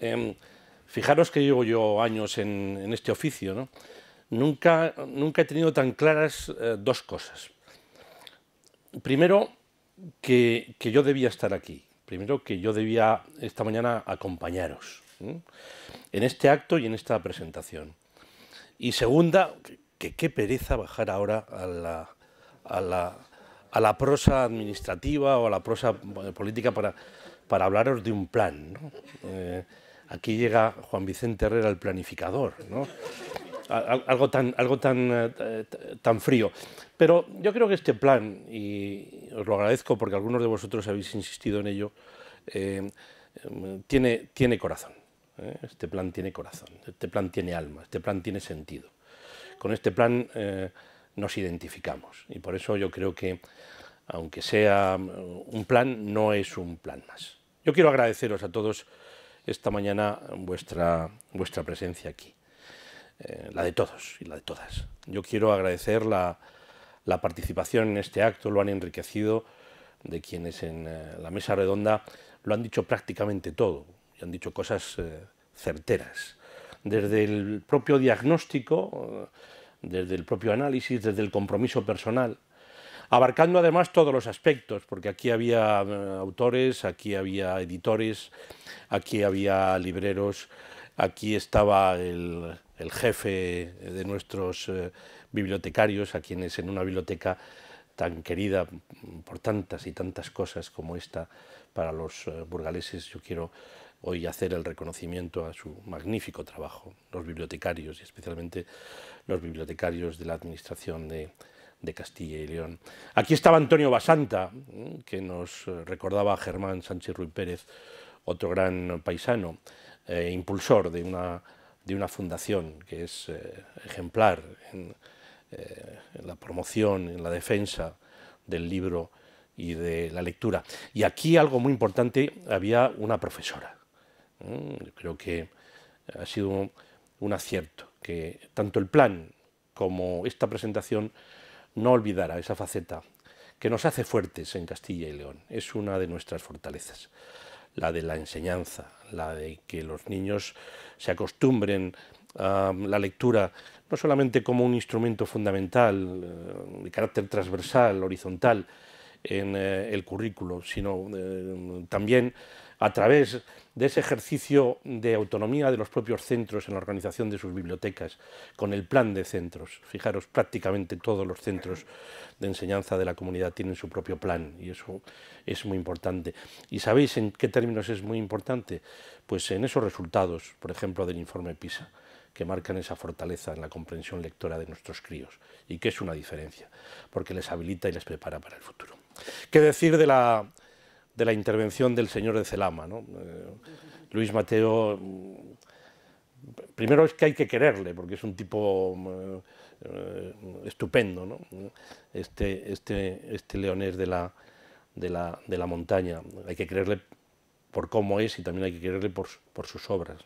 Em, fijaros que llevo yo años en, este oficio. Nunca, he tenido tan claras eh, dos cosas. Primero, que, yo debía estar aquí. Primero, que yo debía esta mañana acompañaros en este acto y en esta presentación. Y segunda, que qué pereza bajar ahora a la, prosa administrativa o a la prosa política para, para hablaros de un plan. Eh, aquí llega Juan Vicente Herrera, el planificador, ¿no? algo, tan, algo tan, eh, tan frío. Pero yo creo que este plan, y os lo agradezco porque algunos de vosotros habéis insistido en ello, eh, tiene, tiene corazón. Este plan tiene corazón, este plan tiene alma, este plan tiene sentido con este plan eh, nos identificamos y por eso yo creo que, aunque sea un plan, no es un plan más. Yo quiero agradeceros a todos esta mañana vuestra, vuestra presencia aquí, eh, la de todos y la de todas. Yo quiero agradecer la, participación en este acto, lo han enriquecido de quienes en eh, la mesa redonda lo han dicho prácticamente todo y han dicho cosas certeras desde el propio diagnóstico, desde el propio análisis, desde el compromiso personal, abarcando además todos los aspectos, porque aquí había eh, autores, aquí había editores, aquí había libreros, aquí estaba el, jefe de nuestros eh, bibliotecarios, a quienes en una biblioteca tan querida por tantas y tantas cosas como esta para los eh, burgaleses, yo quiero hoy hacer el reconocimiento a su magnífico trabajo, los bibliotecarios y especialmente los bibliotecarios de la Administración de, Castilla y León. Aquí estaba Antonio Basanta, que nos recordaba a Germán Sánchez Ruiz Pérez, otro gran paisano, e impulsor de una, de una fundación que es eh, ejemplar en, eh, en la promoción, en la defensa del libro y de la lectura. Y aquí algo muy importante, había una profesora, creo que ha sido un, acierto que tanto el plan como esta presentación no olvidara esa faceta que nos hace fuertes en Castilla y León. Es una de nuestras fortalezas, la de la enseñanza, la de que los niños se acostumbren a la lectura no solamente como un instrumento fundamental, eh, de carácter transversal, horizontal en eh, el currículo, sino eh, también a través de ese ejercicio de autonomía de los propios centros en la organización de sus bibliotecas, con el plan de centros. Fijaros, prácticamente todos los centros de enseñanza de la comunidad tienen su propio plan y eso es muy importante. ¿Y sabéis en qué términos es muy importante? Pues en esos resultados, por ejemplo, del informe PISA que marcan esa fortaleza en la comprensión lectora de nuestros críos y que es una diferencia, porque les habilita y les prepara para el futuro. ¿Qué decir de la de la intervención del señor de Celama. ¿no? Eh, Luis Mateo, mm, primero es que hay que quererle, porque es un tipo mm, eh, estupendo, ¿no? este, este, este leonés de la, de, la, de la montaña. Hay que quererle por cómo es y también hay que quererle por, por sus obras.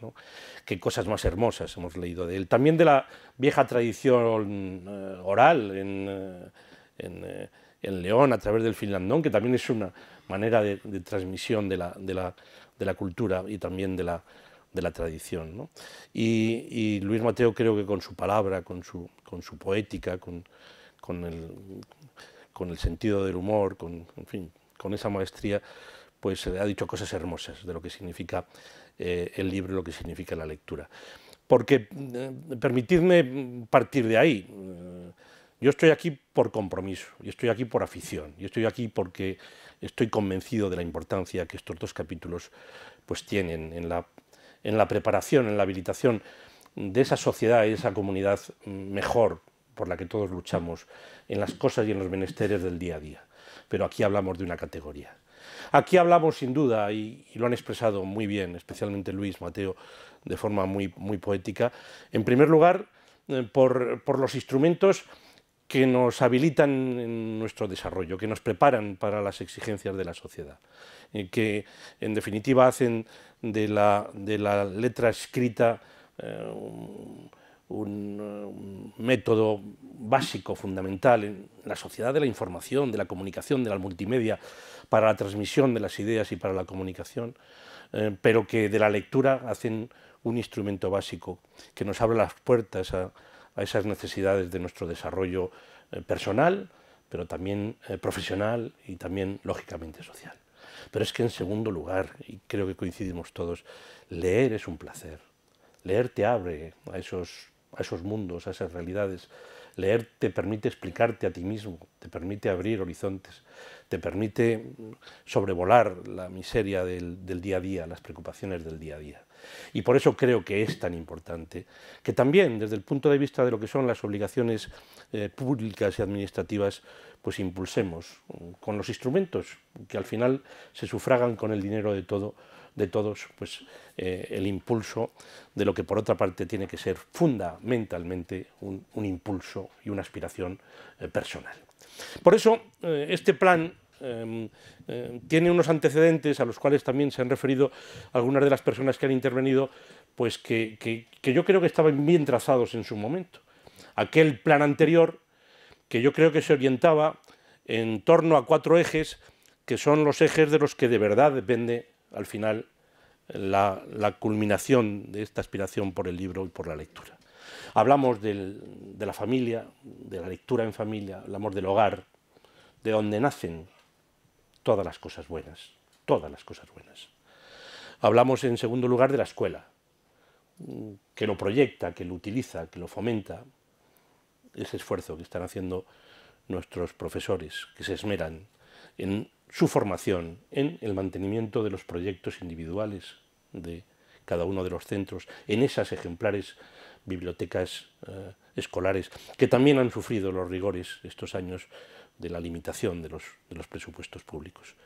Qué cosas más hermosas hemos leído de él. También de la vieja tradición eh, oral en, en, en León a través del finlandón, que también es una manera de, transmisión de la, cultura y también de la, tradición. Y, Luis Mateo creo que con su palabra, con su, poética, con, el, sentido del humor, con, esa maestría, pues ha dicho cosas hermosas de lo que significa eh, el libro y lo que significa la lectura. Porque, eh, permitidme partir de ahí, eh, yo estoy aquí por compromiso, y estoy aquí por afición, y estoy aquí porque estoy convencido de la importancia que estos dos capítulos pues, tienen en la, en la preparación, en la habilitación de esa sociedad y esa comunidad mejor por la que todos luchamos en las cosas y en los menesteres del día a día. Pero aquí hablamos de una categoría. Aquí hablamos sin duda, y, lo han expresado muy bien, especialmente Luis, Mateo, de forma muy, muy poética, en primer lugar, eh, por, por los instrumentos que nos habilitan en nuestro desarrollo, que nos preparan para las exigencias de la sociedad, que en definitiva hacen de la, de la letra escrita eh, un, método básico, fundamental en la sociedad de la información, de la comunicación, de la multimedia, para la transmisión de las ideas y para la comunicación, eh, pero que de la lectura hacen un instrumento básico que nos abre las puertas a, esas necesidades de nuestro desarrollo eh, personal, pero también eh, profesional y también, lógicamente, social. Pero es que, en segundo lugar, y creo que coincidimos todos, leer es un placer. Leer te abre a esos a esos mundos, a esas realidades. Leer te permite explicarte a ti mismo, te permite abrir horizontes, te permite sobrevolar la miseria del, día a día, las preocupaciones del día a día. Y por eso creo que es tan importante que también, desde el punto de vista de lo que son las obligaciones eh, públicas y administrativas, pues impulsemos con los instrumentos que al final se sufragan con el dinero de todo de todos pues, eh, el impulso de lo que por otra parte tiene que ser fundamentalmente un, impulso y una aspiración eh, personal. Por eso este plan em, tiene unos antecedentes a los cuales también se han referido algunas de las personas que han intervenido, pues que, que yo creo que estaban bien trazados en su momento. Aquel plan anterior, que yo creo que se orientaba en torno a cuatro ejes, que son los ejes de los que de verdad depende al final la, culminación de esta aspiración por el libro y por la lectura. Hablamos de la familia, de la lectura en familia, hablamos del hogar, de donde nacen todas las cosas buenas, todas las cosas buenas. Hablamos en segundo lugar de la escuela, que lo proyecta, que lo utiliza, que lo fomenta, ese esfuerzo que están haciendo nuestros profesores, que se esmeran en su formación en el mantenimiento de los proyectos individuales de cada uno de los centros, en esas ejemplares bibliotecas eh, escolares, que también han sufrido los rigores estos años de la limitación de los, de los presupuestos públicos.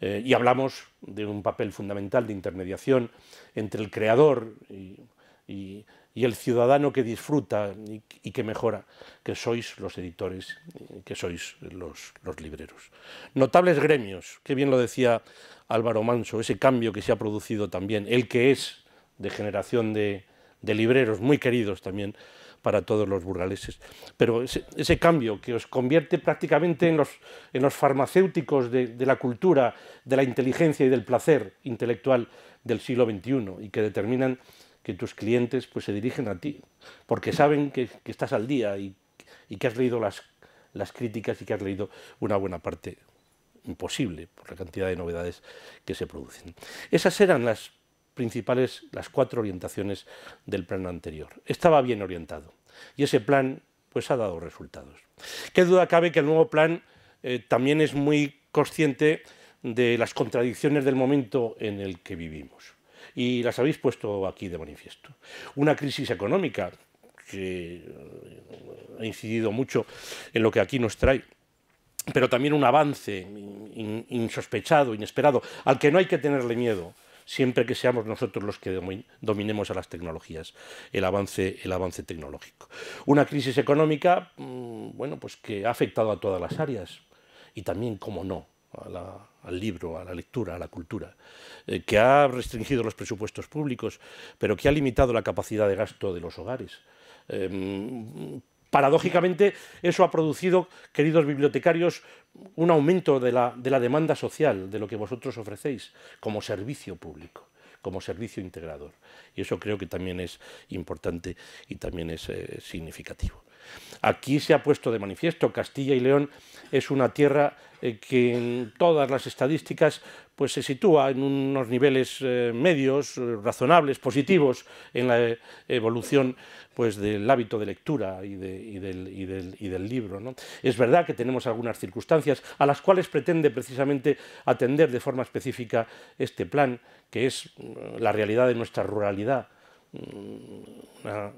Eh, y hablamos de un papel fundamental de intermediación entre el creador y y el ciudadano que disfruta y, que mejora, que sois los editores, que sois los, libreros. Notables gremios, que bien lo decía Álvaro Manso, ese cambio que se ha producido también, el que es de generación de, libreros muy queridos también para todos los burgaleses. Pero ese, cambio que os convierte prácticamente en los, farmacéuticos de, de, la cultura, de la inteligencia y del placer intelectual del siglo XXI y que determinan que tus clientes pues, se dirigen a ti, porque saben que, estás al día y, que has leído las, las críticas y que has leído una buena parte imposible por la cantidad de novedades que se producen. Esas eran las principales, las cuatro orientaciones del plan anterior. Estaba bien orientado y ese plan pues ha dado resultados. Qué duda cabe que el nuevo plan eh, también es muy consciente de las contradicciones del momento en el que vivimos y las habéis puesto aquí de manifiesto. Una crisis económica que eh, ha incidido mucho en lo que aquí nos trae, pero también un avance insospechado, inesperado, al que no hay que tenerle miedo, siempre que seamos nosotros los que dominemos a las tecnologías, el avance, el avance tecnológico. Una crisis económica, mm, bueno, pues que ha afectado a todas las áreas y también, como no, al libro, a la lectura, a la cultura, eh, que ha restringido los presupuestos públicos, pero que ha limitado la capacidad de gasto de los hogares. Em, paradójicamente, eso ha producido, queridos bibliotecarios, un aumento de la, demanda social, de lo que vosotros ofrecéis como servicio público como servicio integrador. Y eso creo que también es importante y también es eh, significativo. Aquí se ha puesto de manifiesto Castilla y León es una tierra eh, que en todas las estadísticas pues se sitúa en unos niveles eh, medios, eh, razonables, positivos en la evolución pues, del hábito de lectura y, del, libro. Es verdad que tenemos algunas circunstancias a las cuales pretende precisamente atender de forma específica este plan, que es la realidad de nuestra ruralidad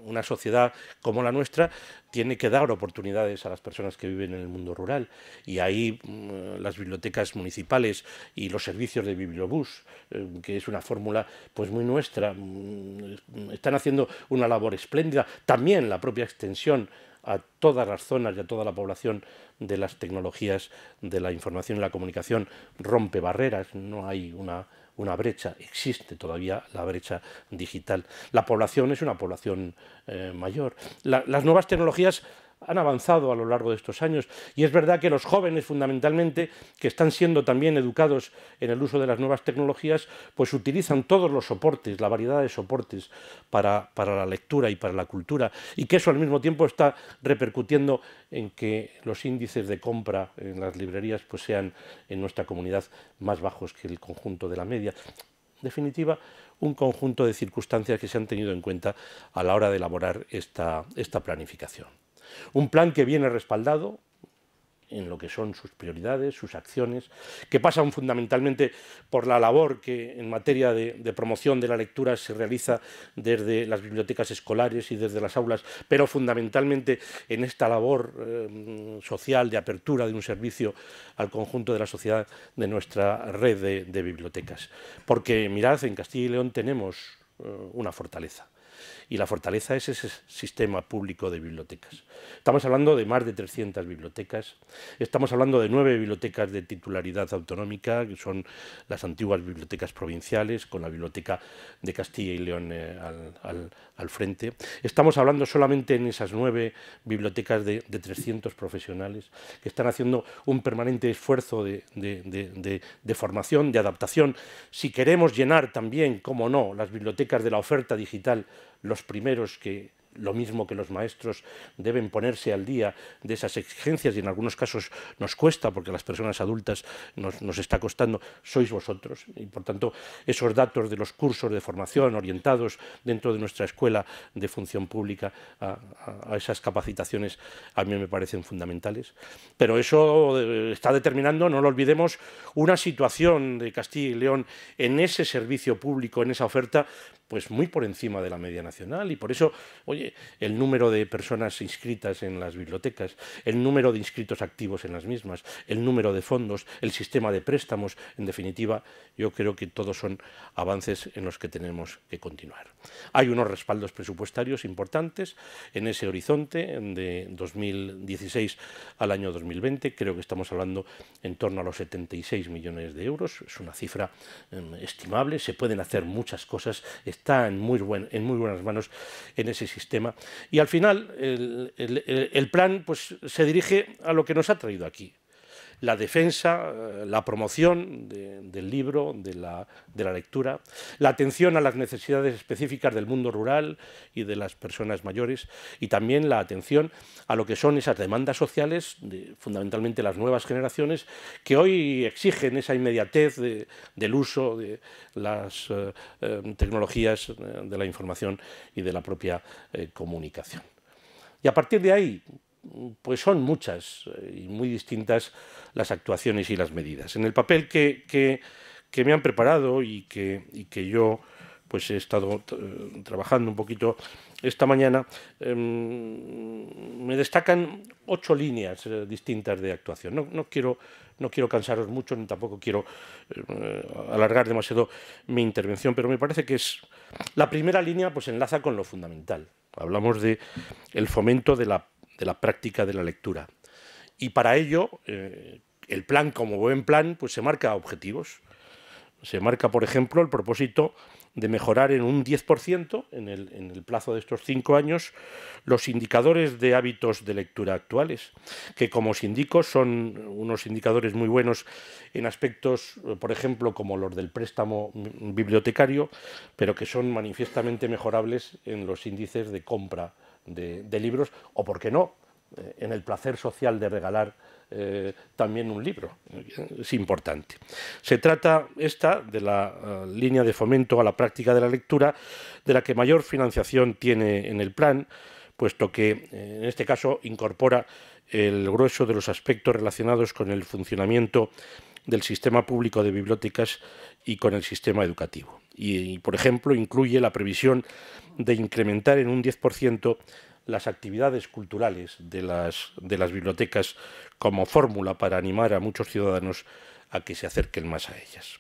una, sociedad como la nuestra tiene que dar oportunidades a las personas que viven en el mundo rural y ahí mm, las bibliotecas municipales y los servicios de bibliobús, eh, que es una fórmula pues muy nuestra, mm, están haciendo una labor espléndida. También la propia extensión a todas las zonas y a toda la población de las tecnologías de la información y la comunicación rompe barreras, no hay una una brecha, existe todavía la brecha digital. La población es una población eh, mayor. las nuevas tecnologías han avanzado a lo largo de estos años y es verdad que los jóvenes fundamentalmente que están siendo también educados en el uso de las nuevas tecnologías pues utilizan todos los soportes, la variedad de soportes para, para la lectura y para la cultura y que eso al mismo tiempo está repercutiendo en que los índices de compra en las librerías pues sean en nuestra comunidad más bajos que el conjunto de la media. En definitiva, un conjunto de circunstancias que se han tenido en cuenta a la hora de elaborar esta, esta planificación. Un plan que viene respaldado en lo que son sus prioridades, sus acciones, que pasan fundamentalmente por la labor que en materia de, promoción de la lectura se realiza desde las bibliotecas escolares y desde las aulas, pero fundamentalmente en esta labor eh, social de apertura de un servicio al conjunto de la sociedad de nuestra red de, bibliotecas. Porque mirad, en Castilla y León tenemos eh, una fortaleza y la fortaleza es ese sistema público de bibliotecas. Estamos hablando de más de 300 bibliotecas, estamos hablando de nueve bibliotecas de titularidad autonómica, que son las antiguas bibliotecas provinciales, con la Biblioteca de Castilla y León eh, al, frente. Estamos hablando solamente en esas nueve bibliotecas de, 300 profesionales que están haciendo un permanente esfuerzo de, de formación, de adaptación. Si queremos llenar también, como no, las bibliotecas de la oferta digital los primeros que lo mismo que los maestros deben ponerse al día de esas exigencias y en algunos casos nos cuesta porque las personas adultas nos, está costando, sois vosotros y por tanto esos datos de los cursos de formación orientados dentro de nuestra escuela de función pública a, esas capacitaciones a mí me parecen fundamentales. Pero eso eh, está determinando, no lo olvidemos, una situación de Castilla y León en ese servicio público, en esa oferta, pues muy por encima de la media nacional y por eso, oye, el número de personas inscritas en las bibliotecas, el número de inscritos activos en las mismas, el número de fondos, el sistema de préstamos, en definitiva, yo creo que todos son avances en los que tenemos que continuar. Hay unos respaldos presupuestarios importantes en ese horizonte de 2016 al año 2020, creo que estamos hablando en torno a los 76 millones de euros, es una cifra em, estimable, se pueden hacer muchas cosas, está en muy, en muy buenas manos en ese sistema. Y al final el, plan pues, se dirige a lo que nos ha traído aquí, la defensa, eh, la promoción del libro, de la, lectura, la atención a las necesidades específicas del mundo rural y de las personas mayores y también la atención a lo que son esas demandas sociales, fundamentalmente las nuevas generaciones, que hoy exigen esa inmediatez del uso de las eh, eh, tecnologías de la información y de la propia comunicación. Y a partir de ahí, pues son muchas eh, y muy distintas las actuaciones y las medidas. En el papel que, que, me han preparado y que, y que yo pues he estado eh, trabajando un poquito esta mañana, em, me destacan ocho líneas eh, distintas de actuación. No, no, quiero, no quiero cansaros mucho, ni tampoco quiero alargar demasiado mi intervención, pero me parece que es la primera línea pues enlaza con lo fundamental. Hablamos de el fomento de la de la práctica de la lectura. Y para ello, eh, el plan, como buen plan, pues se marca objetivos. Se marca, por ejemplo, el propósito de mejorar en un 10% en el, en el plazo de estos cinco años los indicadores de hábitos de lectura actuales, que como os indico son unos indicadores muy buenos en aspectos, por ejemplo, como los del préstamo bibliotecario, pero que son manifiestamente mejorables en los índices de compra de, libros, o por qué no, eh, en el placer social de regalar eh, también un libro. Es importante. Se trata esta de la eh, línea de fomento a la práctica de la lectura, de la que mayor financiación tiene en el plan, puesto que en este caso incorpora el grueso de los aspectos relacionados con el funcionamiento del sistema público de bibliotecas y con el sistema educativo. Y, por ejemplo, incluye la previsión de incrementar en un 10% las actividades culturales de las, de las bibliotecas como fórmula para animar a muchos ciudadanos a que se acerquen más a ellas.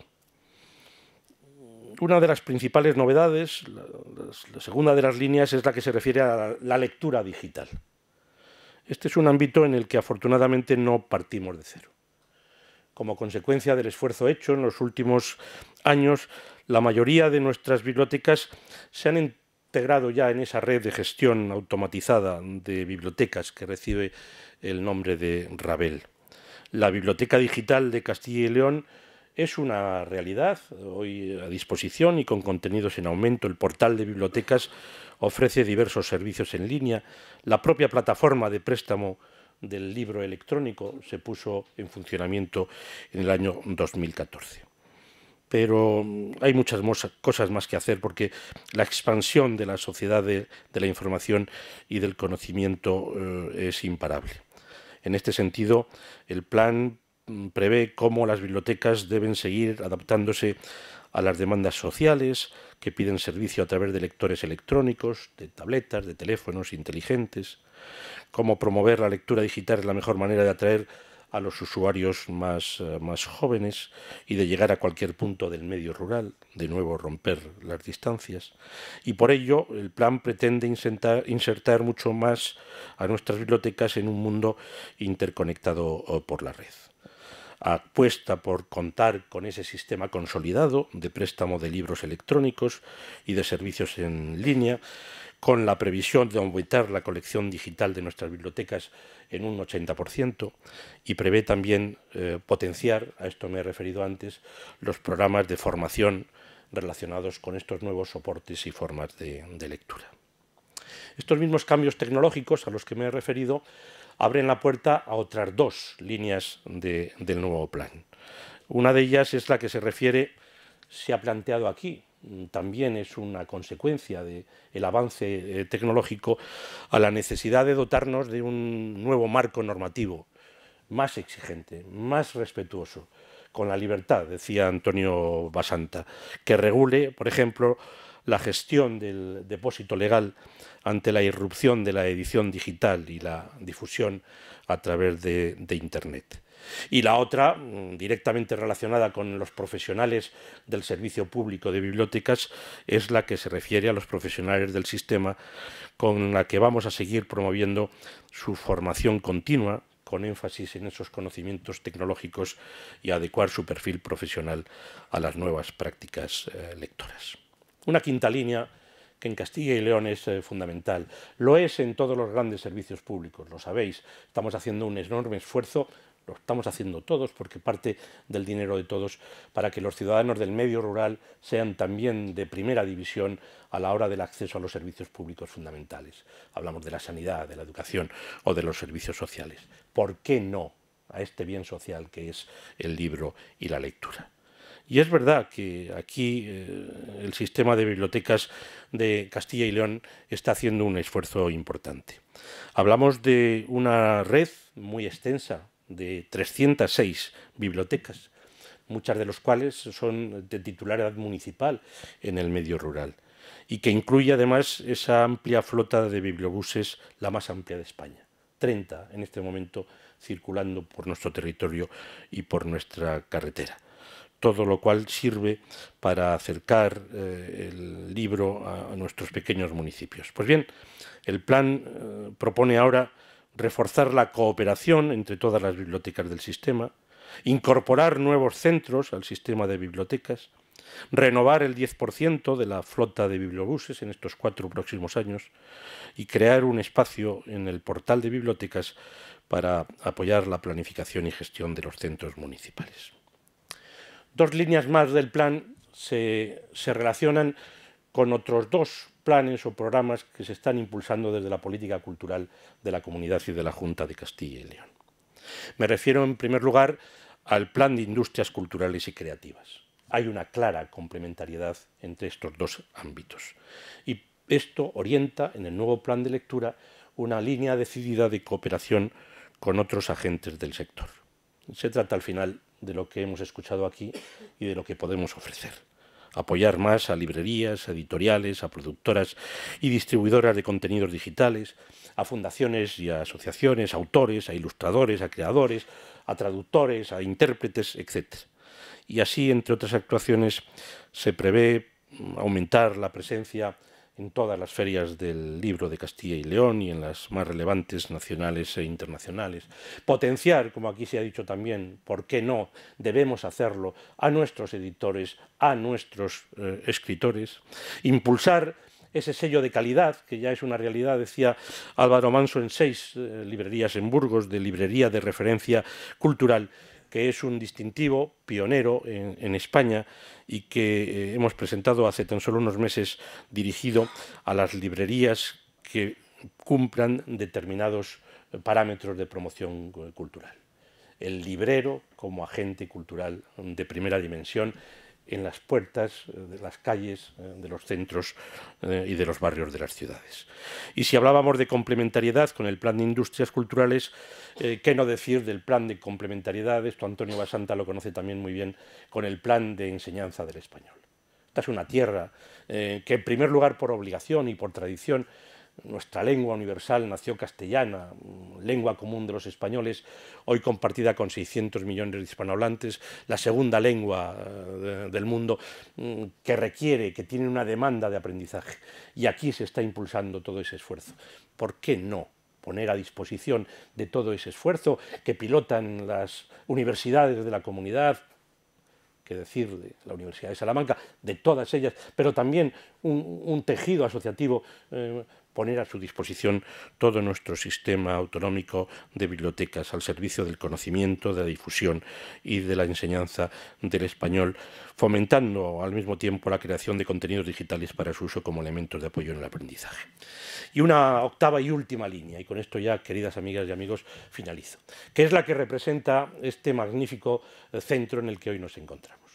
Una de las principales novedades, la, segunda de las líneas, es la que se refiere a la lectura digital. Este es un ámbito en el que afortunadamente no partimos de cero. Como consecuencia del esfuerzo hecho en los últimos años, la mayoría de nuestras bibliotecas se han integrado ya en esa red de gestión automatizada de bibliotecas que recibe el nombre de Rabel. La Biblioteca Digital de Castilla y León es una realidad hoy a disposición y con contenidos en aumento. El portal de bibliotecas ofrece diversos servicios en línea. La propia plataforma de préstamo del libro electrónico se puso en funcionamiento en el año 2014. Pero hay muchas cosas más que hacer porque la expansión de la sociedad de, la información y del conocimiento eh, es imparable. En este sentido, el plan Mm, prevé cómo las bibliotecas deben seguir adaptándose a las demandas sociales que piden servicio a través de lectores electrónicos, de tabletas, de teléfonos inteligentes, cómo promover la lectura digital es la mejor manera de atraer a los usuarios más, eh, más jóvenes y de llegar a cualquier punto del medio rural, de nuevo romper las distancias. Y por ello el plan pretende insertar, insertar mucho más a nuestras bibliotecas en un mundo interconectado eh, por la red apuesta por contar con ese sistema consolidado de préstamo de libros electrónicos y de servicios en línea, con la previsión de aumentar la colección digital de nuestras bibliotecas en un 80% y prevé también eh, potenciar, a esto me he referido antes, los programas de formación relacionados con estos nuevos soportes y formas de lectura. Estos mismos cambios tecnológicos a los que me he referido abren la puerta a otras dos líneas del nuevo plan. Una de ellas es la que se refiere, se ha planteado aquí, también es una consecuencia del avance eh, tecnológico, a la necesidad de dotarnos de un nuevo marco normativo más exigente, más respetuoso con la libertad, decía Antonio Basanta, que regule, por ejemplo, la gestión del depósito legal ante la irrupción de la edición digital y la difusión a través de, Internet. Y la otra, mm, directamente relacionada con los profesionales del servicio público de bibliotecas, es la que se refiere a los profesionales del sistema, con la que vamos a seguir promoviendo su formación continua, con énfasis en esos conocimientos tecnológicos y adecuar su perfil profesional a las nuevas prácticas eh, lectoras. Una quinta línea que en Castilla y León es eh, fundamental. Lo es en todos los grandes servicios públicos, lo sabéis. Estamos haciendo un enorme esfuerzo, lo estamos haciendo todos porque parte del dinero de todos para que los ciudadanos del medio rural sean también de primera división a la hora del acceso a los servicios públicos fundamentales. Hablamos de la sanidad, de la educación o de los servicios sociales. ¿Por qué no a este bien social que es el libro y la lectura? Y es verdad que aquí eh, el sistema de bibliotecas de Castilla y León está haciendo un esfuerzo importante. Hablamos de una red muy extensa de 306 bibliotecas, muchas de las cuales son de titularidad municipal en el medio rural y que incluye además esa amplia flota de bibliobuses, la más amplia de España. 30 en este momento circulando por nuestro territorio y por nuestra carretera todo lo cual sirve para acercar eh, el libro a, nuestros pequeños municipios. Pues bien, el plan eh, propone ahora reforzar la cooperación entre todas las bibliotecas del sistema, incorporar nuevos centros al sistema de bibliotecas, renovar el 10% de la flota de bibliobuses en estos cuatro próximos años y crear un espacio en el portal de bibliotecas para apoyar la planificación y gestión de los centros municipales. Dos líneas más del plan se, relacionan con otros dos planes o programas que se están impulsando desde la política cultural de la comunidad y de la Junta de Castilla y León. Me refiero, en primer lugar, al Plan de Industrias Culturales y Creativas. Hay una clara complementariedad entre estos dos ámbitos. Y esto orienta, en el nuevo plan de lectura, una línea decidida de cooperación con otros agentes del sector. Se trata, al final, de lo que hemos escuchado aquí y de lo que podemos ofrecer. Apoyar más a librerías, a editoriales, a productoras y distribuidoras de contenidos digitales, a fundaciones y a asociaciones, a autores, a ilustradores, a creadores, a traductores, a intérpretes, etc. Y así, entre otras actuaciones, se prevé aumentar la presencia en todas las ferias del libro de Castilla y León y en las más relevantes nacionales e internacionales. Potenciar, como aquí se ha dicho también, ¿por qué no? Debemos hacerlo a nuestros editores, a nuestros eh, escritores. Impulsar ese sello de calidad, que ya es una realidad, decía Álvaro Manso en seis eh, librerías en Burgos, de librería de referencia cultural que es un distintivo pionero en, España y que eh, hemos presentado hace tan solo unos meses dirigido a las librerías que cumplan determinados parámetros de promoción cultural. El librero como agente cultural de primera dimensión en las puertas eh, de las calles, eh, de los centros eh, y de los barrios de las ciudades. Y si hablábamos de complementariedad con el plan de industrias culturales, ¿qué no decir del plan de complementariedad? Esto Antonio Basanta lo conoce también muy bien con el plan de enseñanza del español. Esta es una tierra que, en primer lugar, por obligación y por tradición, nuestra lengua universal nació castellana, lengua común de los españoles, hoy compartida con 600 millones de hispanohablantes, la segunda lengua eh, del mundo mm, que requiere, que tiene una demanda de aprendizaje. Y aquí se está impulsando todo ese esfuerzo. ¿Por qué no? poner a disposición de todo ese esfuerzo que pilotan las universidades de la comunidad, que decir de la Universidad de Salamanca, de todas ellas, pero también un, tejido asociativo eh, poner a su disposición todo nuestro sistema autonómico de bibliotecas al servicio del conocimiento, de la difusión y de la enseñanza del español, fomentando al mismo tiempo la creación de contenidos digitales para su uso como elementos de apoyo en el aprendizaje. Y una octava y última línea, y con esto ya, queridas amigas y amigos, finalizo, que es la que representa este magnífico centro en el que hoy nos encontramos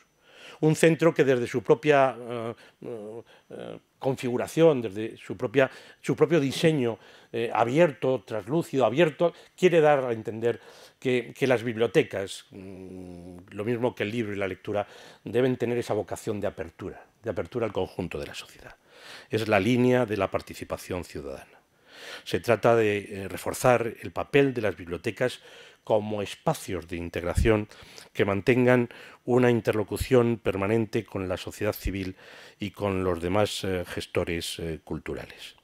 un centro que desde su propia eh, eh, configuración, desde su, propia, su propio diseño eh, abierto, traslúcido, abierto, quiere dar a entender que, las bibliotecas, mm, lo mismo que el libro y la lectura, deben tener esa vocación de apertura, de apertura al conjunto de la sociedad. Es la línea de la participación ciudadana. Se trata de reforzar el papel de las bibliotecas como espacios de integración que mantengan una interlocución permanente con la sociedad civil y con los demás eh, gestores eh, culturales.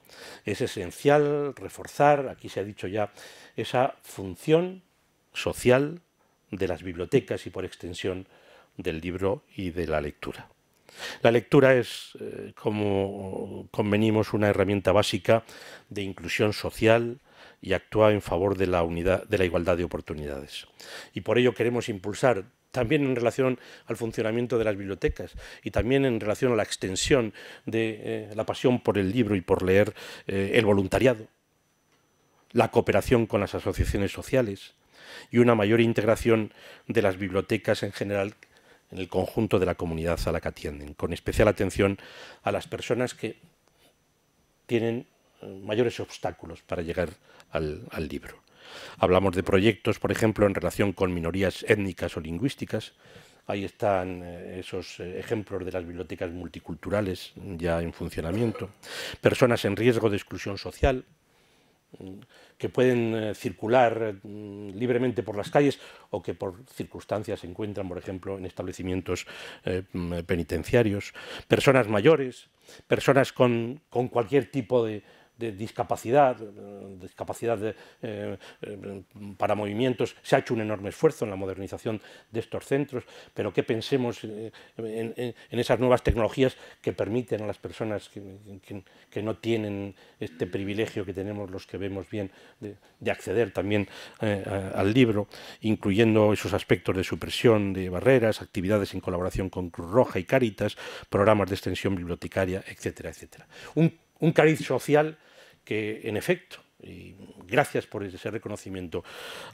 Es esencial reforzar, aquí se ha dicho ya, esa función social de las bibliotecas y por extensión del libro y de la lectura. La lectura es, eh, como convenimos, una herramienta básica de inclusión social, y actúa en favor de la unidad, de la igualdad de oportunidades. Y por ello queremos impulsar también en relación al funcionamiento de las bibliotecas y también en relación a la extensión de eh, la pasión por el libro y por leer eh, el voluntariado, la cooperación con las asociaciones sociales y una mayor integración de las bibliotecas en general en el conjunto de la comunidad a la que atienden, con especial atención a las personas que tienen mayores obstáculos para llegar al, libro. Hablamos de proyectos, por ejemplo, en relación con minorías étnicas o lingüísticas. Ahí están eh, esos eh, ejemplos de las bibliotecas multiculturales ya en funcionamiento. Personas en riesgo de exclusión social, mm, que pueden eh, circular mm, libremente por las calles o que por circunstancias se encuentran, por ejemplo, en establecimientos mm, penitenciarios. Personas mayores, personas con cualquier tipo de, de discapacidad, discapacidad eh, eh, para movimientos, se ha hecho un enorme esfuerzo en la modernización de estos centros, pero que pensemos eh, en, esas nuevas tecnologías que permiten a las personas que, no tienen este privilegio que tenemos los que vemos bien de, acceder también al libro, incluyendo esos aspectos de supresión de barreras, actividades en colaboración con Cruz Roja y Cáritas, programas de extensión bibliotecaria, etcétera, etcétera. Un cariz social que en efecto, y gracias por ese reconocimiento,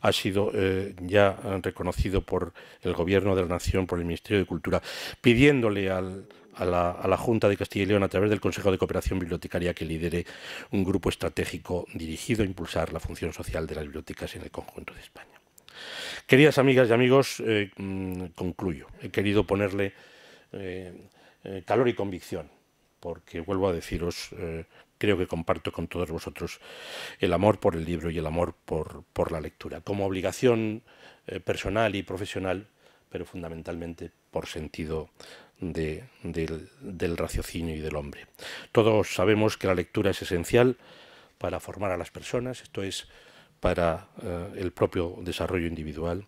ha sido eh, ya reconocido por el Gobierno de la Nación, por el Ministerio de Cultura, pidiéndole a, la, Junta de Castilla y León, a través del Consejo de Cooperación Bibliotecaria, que lidere un grupo estratégico dirigido a impulsar la función social de las bibliotecas en el conjunto de España. Queridas amigas y amigos, eh, mm, concluyo. He querido ponerle eh, calor y convicción, porque vuelvo a deciros creo que comparto con todos vosotros el amor por el libro y el amor por, por la lectura, como obligación eh, personal y profesional, pero fundamentalmente por sentido del, raciocinio y del hombre. Todos sabemos que la lectura es esencial para formar a las personas, esto es para eh, el propio desarrollo individual,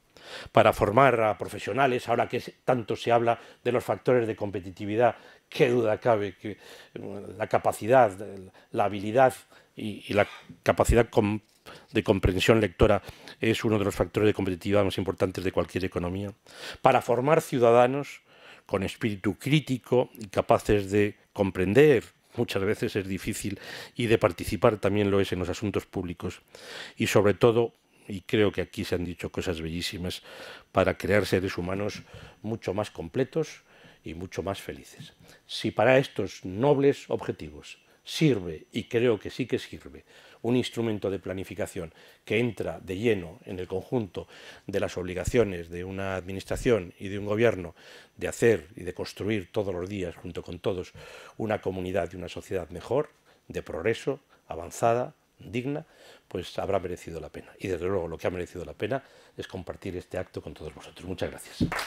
para formar a profesionales, ahora que tanto se habla de los factores de competitividad, qué duda cabe que la capacidad, la habilidad y, la capacidad de comprensión lectora es uno de los factores de competitividad más importantes de cualquier economía, para formar ciudadanos con espíritu crítico y capaces de comprender, muchas veces es difícil, y de participar también lo es en los asuntos públicos, y sobre todo y creo que aquí se han dicho cosas bellísimas para crear seres humanos mucho más completos y mucho más felices. Si para estos nobles objetivos sirve, y creo que sí que sirve, un instrumento de planificación que entra de lleno en el conjunto de las obligaciones de una administración y de un gobierno de hacer y de construir todos los días, junto con todos, una comunidad y una sociedad mejor, de progreso, avanzada, digna, pues habrá merecido la pena. Y desde luego lo que ha merecido la pena es compartir este acto con todos vosotros. Muchas gracias.